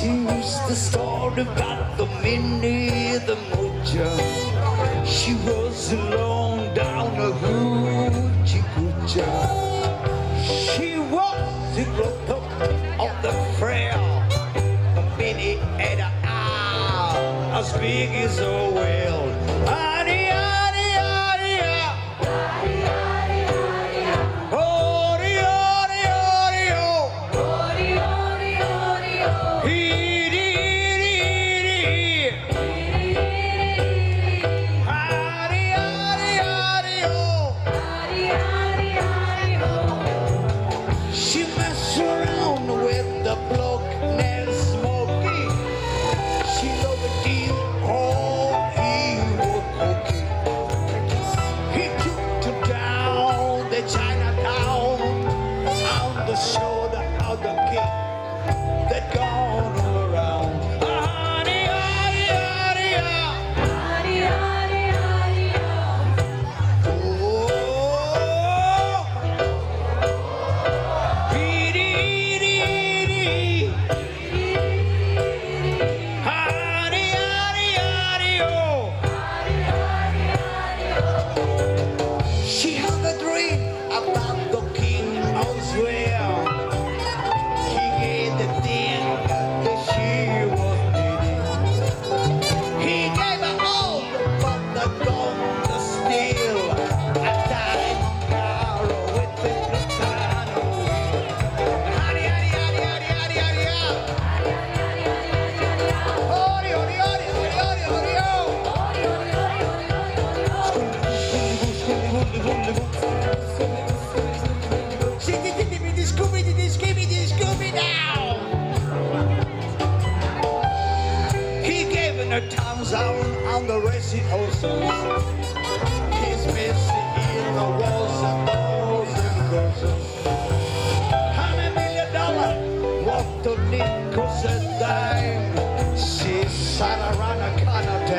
Seems the story about the mini, the mocha. She was alone down a hoochie coochie. She was the growth of the frail, The mini had an eye as big as a She gave her a on the oceans. He's missing in the walls and balls and. Hundred million dollar, what the nickels a dime. She sat around a hotel,